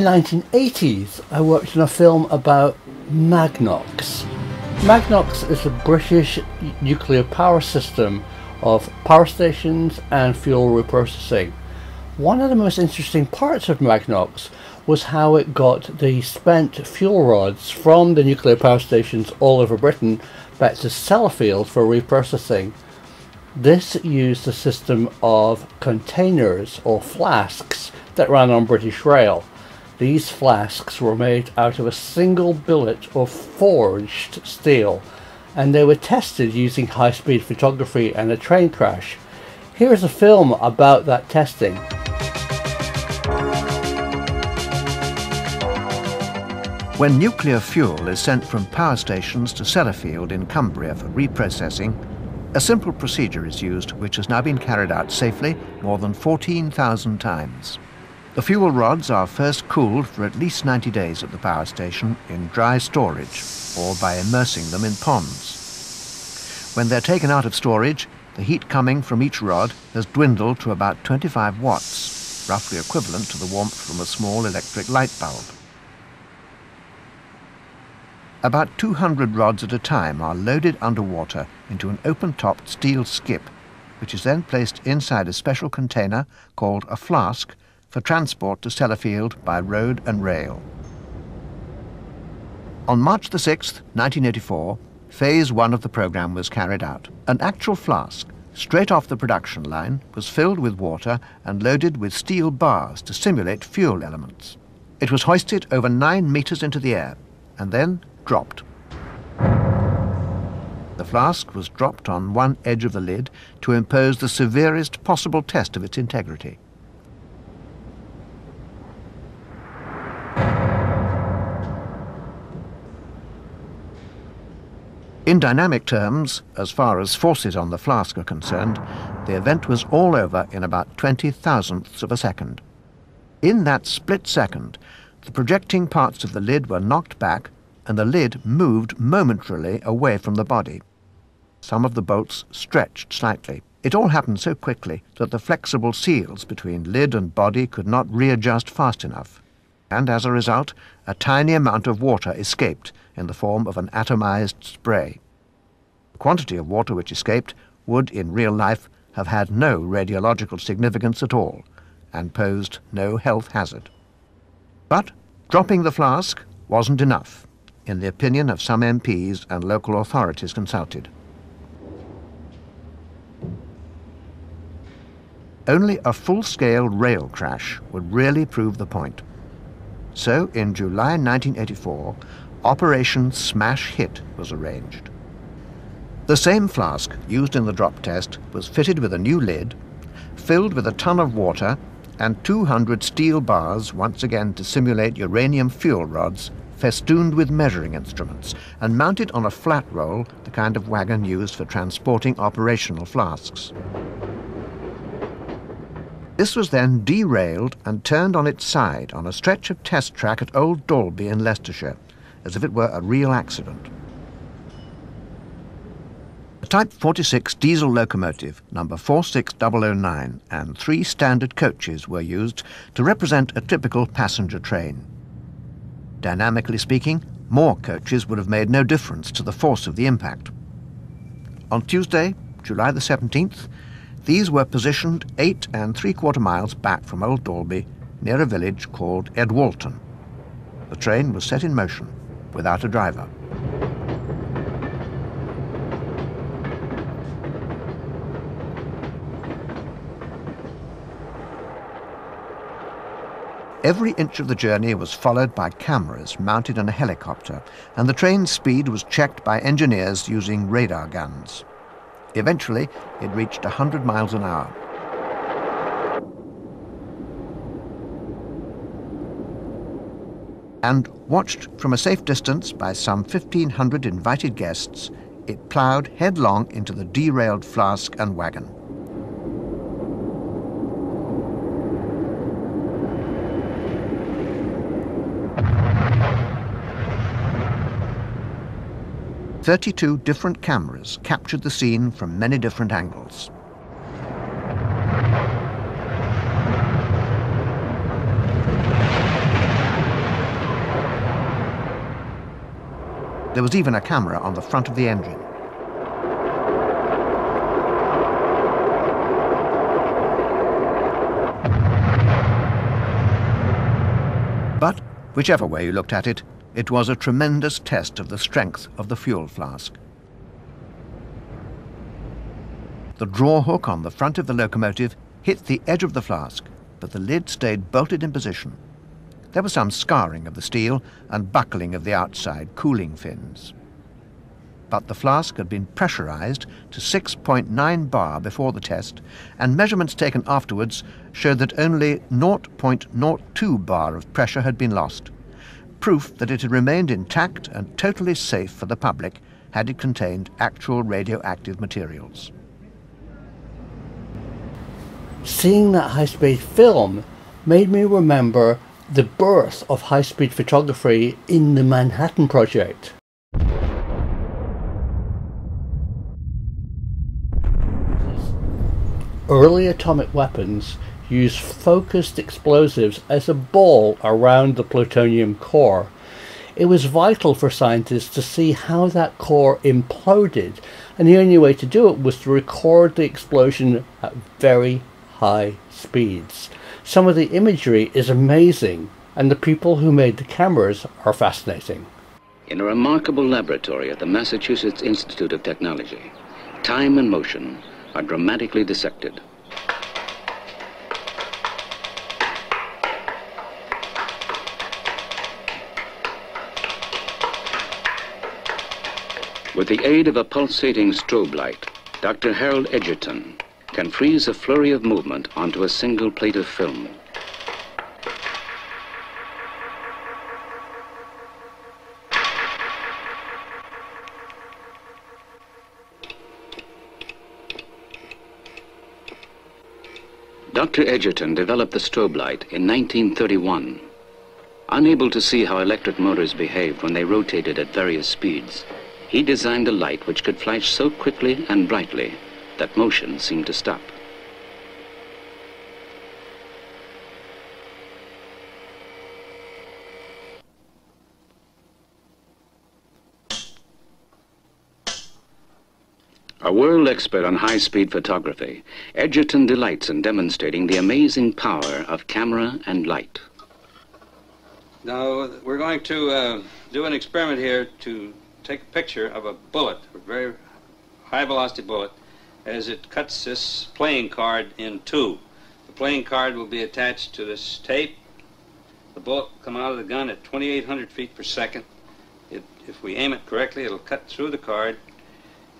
in the 1980s, I worked on a film about Magnox. Magnox is a British nuclear power system of power stations and fuel reprocessing. One of the most interesting parts of Magnox was how it got the spent fuel rods from the nuclear power stations all over Britain back to Sellafield for reprocessing. This used a system of containers or flasks that ran on British Rail. These flasks were made out of a single billet of forged steel and they were tested using high speed photography and a train crash. Here is a film about that testing. When nuclear fuel is sent from power stations to Sellafield in Cumbria for reprocessing, a simple procedure is used which has now been carried out safely more than 14,000 times. The fuel rods are first cooled for at least 90 days at the power station in dry storage or by immersing them in ponds. When they're taken out of storage, the heat coming from each rod has dwindled to about 25 watts, roughly equivalent to the warmth from a small electric light bulb. About 200 rods at a time are loaded underwater into an open-topped steel skip, which is then placed inside a special container called a flask for transport to Sellafield by road and rail. On March the 6th, 1984, phase one of the program was carried out. An actual flask, straight off the production line, was filled with water and loaded with steel bars to simulate fuel elements. It was hoisted over nine meters into the air and then dropped. The flask was dropped on one edge of the lid to impose the severest possible test of its integrity. In dynamic terms, as far as forces on the flask are concerned, the event was all over in about 20 thousandths of a second. In that split second, the projecting parts of the lid were knocked back and the lid moved momentarily away from the body. Some of the bolts stretched slightly. It all happened so quickly that the flexible seals between lid and body could not readjust fast enough, and as a result, a tiny amount of water escaped in the form of an atomized spray. The quantity of water which escaped would, in real life, have had no radiological significance at all, and posed no health hazard. But dropping the flask wasn't enough in the opinion of some MPs and local authorities consulted. Only a full-scale rail crash would really prove the point. So, in July 1984, Operation Smash Hit was arranged. The same flask used in the drop test was fitted with a new lid, filled with a ton of water, and 200 steel bars once again to simulate uranium fuel rods festooned with measuring instruments, and mounted on a Flatrol, the kind of wagon used for transporting operational flasks. This was then derailed and turned on its side on a stretch of test track at Old Dalby in Leicestershire, as if it were a real accident. A Type 46 diesel locomotive, number 46009, and three standard coaches were used to represent a typical passenger train. Dynamically speaking, more coaches would have made no difference to the force of the impact. On Tuesday, July the 17th, these were positioned eight and three-quarter miles back from Old Dalby, near a village called Edwalton. The train was set in motion, without a driver. Every inch of the journey was followed by cameras mounted on a helicopter, and the train's speed was checked by engineers using radar guns. Eventually, it reached 100 miles an hour. And watched from a safe distance by some 1,500 invited guests, it ploughed headlong into the derailed flask and wagon. 32 different cameras captured the scene from many different angles. There was even a camera on the front of the engine. But, whichever way you looked at it, it was a tremendous test of the strength of the fuel flask. The draw hook on the front of the locomotive hit the edge of the flask, but the lid stayed bolted in position. There was some scarring of the steel and buckling of the outside cooling fins. But the flask had been pressurized to 6.9 bar before the test, and measurements taken afterwards showed that only 0.02 bar of pressure had been lost, proof that it had remained intact and totally safe for the public had it contained actual radioactive materials. Seeing that high-speed film made me remember the birth of high-speed photography in the Manhattan Project. Early atomic weapons used focused explosives as a ball around the plutonium core. It was vital for scientists to see how that core imploded, and the only way to do it was to record the explosion at very high speeds. Some of the imagery is amazing, and the people who made the cameras are fascinating. In a remarkable laboratory at the Massachusetts Institute of Technology, time and motion are dramatically dissected. With the aid of a pulsating strobe light, Dr. Harold Edgerton can freeze a flurry of movement onto a single plate of film. Dr. Edgerton developed the strobe light in 1931. Unable to see how electric motors behaved when they rotated at various speeds, he designed a light which could flash so quickly and brightly that motion seemed to stop. A world expert on high-speed photography, Edgerton delights in demonstrating the amazing power of camera and light. Now, we're going to uh, do an experiment here to take a picture of a bullet, a very high-velocity bullet, as it cuts this playing card in two. The playing card will be attached to this tape. The bullet will come out of the gun at 2,800 feet per second. It, if we aim it correctly, it'll cut through the card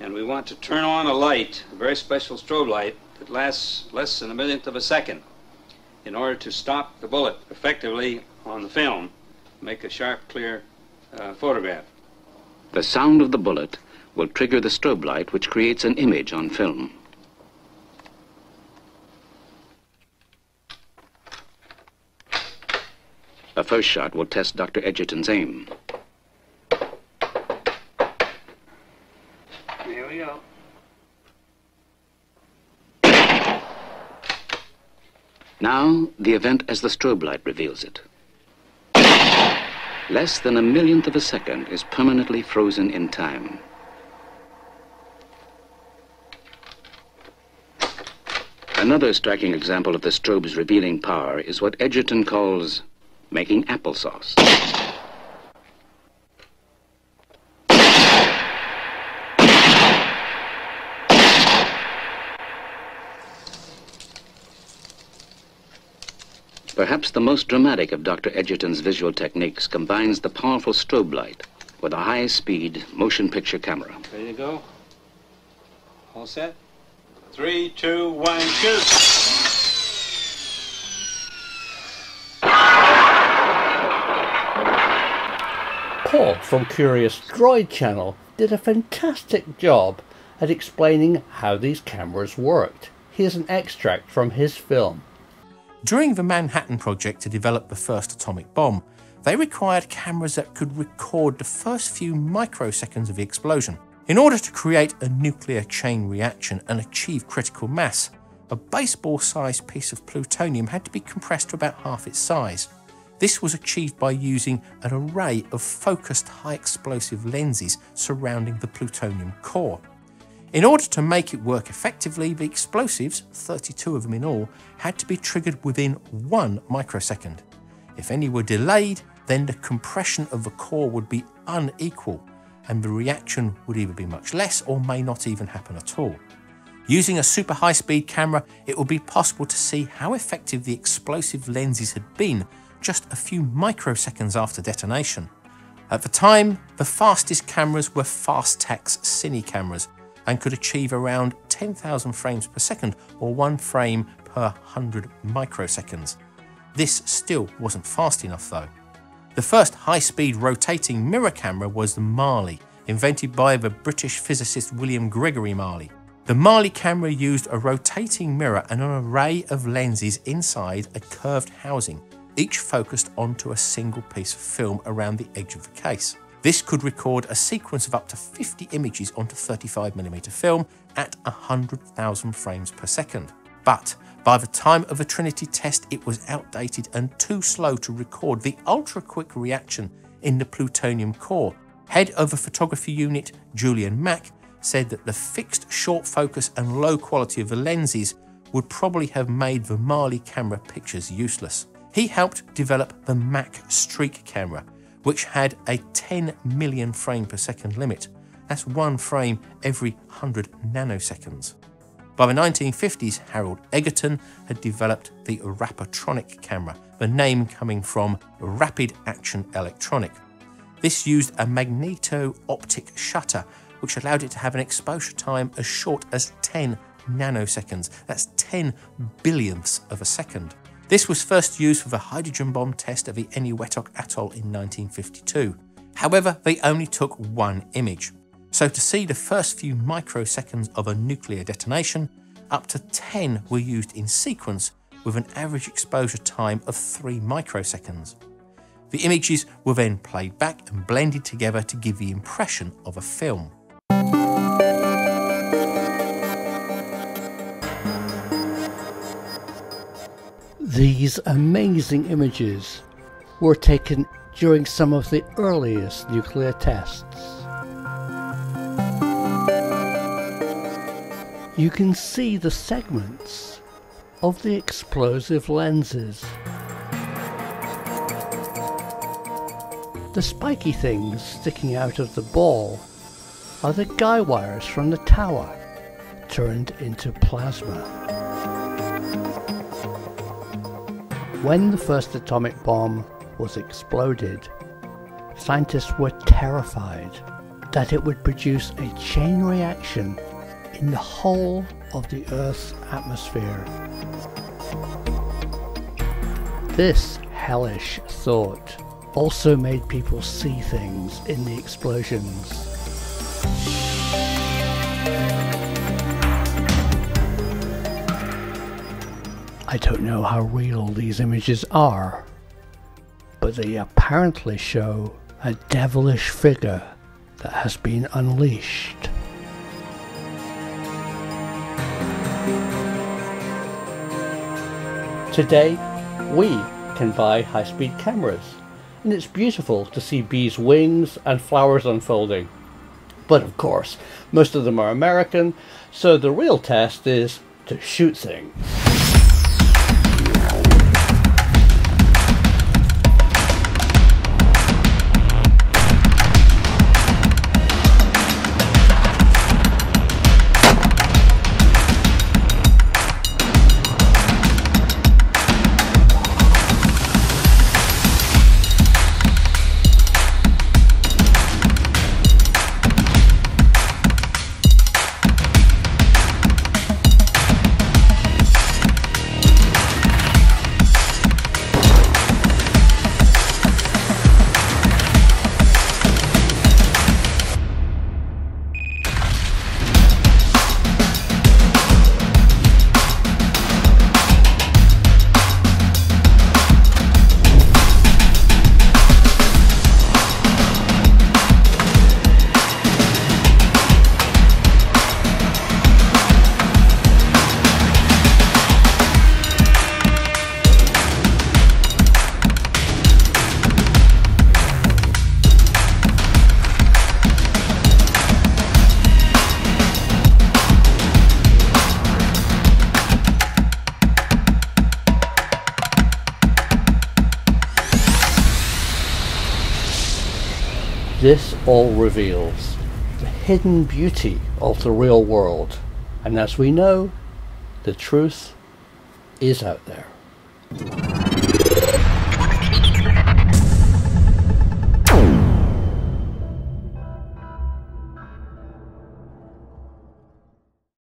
and we want to turn on a light, a very special strobe light that lasts less than a millionth of a second in order to stop the bullet effectively on the film, make a sharp, clear uh, photograph. The sound of the bullet will trigger the strobe light which creates an image on film. A first shot will test Dr. Edgerton's aim. Here we go. Now, the event as the strobe light reveals it. Less than a millionth of a second is permanently frozen in time. Another striking example of the strobe's revealing power is what Edgerton calls making applesauce. Perhaps the most dramatic of Dr. Edgerton's visual techniques combines the powerful strobe light with a high-speed motion picture camera. Ready to go? All set? Three, two, one, shoot! Paul from Curious Droid Channel did a fantastic job at explaining how these cameras worked. Here's an extract from his film. During the Manhattan Project to develop the first atomic bomb, they required cameras that could record the first few microseconds of the explosion. In order to create a nuclear chain reaction and achieve critical mass, a baseball sized piece of plutonium had to be compressed to about half its size. This was achieved by using an array of focused high explosive lenses surrounding the plutonium core. In order to make it work effectively, the explosives, 32 of them in all, had to be triggered within one microsecond. If any were delayed, then the compression of the core would be unequal and the reaction would either be much less or may not even happen at all. Using a super high speed camera, it would be possible to see how effective the explosive lenses had been just a few microseconds after detonation. At the time, the fastest cameras were Fastax Cine cameras and could achieve around 10,000 frames per second or one frame per 100 microseconds. This still wasn't fast enough though. The first high-speed rotating mirror camera was the Marley, invented by the British physicist William Gregory Marley. The Marley camera used a rotating mirror and an array of lenses inside a curved housing each focused onto a single piece of film around the edge of the case. This could record a sequence of up to 50 images onto 35mm film at 100,000 frames per second. But by the time of the Trinity test, it was outdated and too slow to record the ultra quick reaction in the plutonium core. Head of the photography unit, Julian Mack, said that the fixed short focus and low quality of the lenses would probably have made the Marley camera pictures useless. He helped develop the Mack Streak camera, which had a 10 million frame per second limit. That's one frame every 100 nanoseconds. By the 1950s, Harold Edgerton had developed the Rapatronic camera, the name coming from Rapid Action Electronic. This used a magneto-optic shutter, which allowed it to have an exposure time as short as 10 nanoseconds. That's 10 billionths of a second. This was first used for the hydrogen bomb test of the Eniwetok Atoll in 1952. However, they only took one image. So to see the first few microseconds of a nuclear detonation, up to 10 were used in sequence with an average exposure time of 3 microseconds. The images were then played back and blended together to give the impression of a film. These amazing images were taken during some of the earliest nuclear tests. You can see the segments of the explosive lenses. The spiky things sticking out of the ball are the guy wires from the tower turned into plasma. When the first atomic bomb was exploded, scientists were terrified that it would produce a chain reaction in the whole of the Earth's atmosphere. This hellish thought also made people see things in the explosions. I don't know how real these images are, but they apparently show a devilish figure that has been unleashed. Today, we can buy high-speed cameras, and it's beautiful to see bees' wings and flowers unfolding. But of course, most of them are American, so the real test is to shoot things. All reveals the hidden beauty of the real world. And as we know, the truth is out there.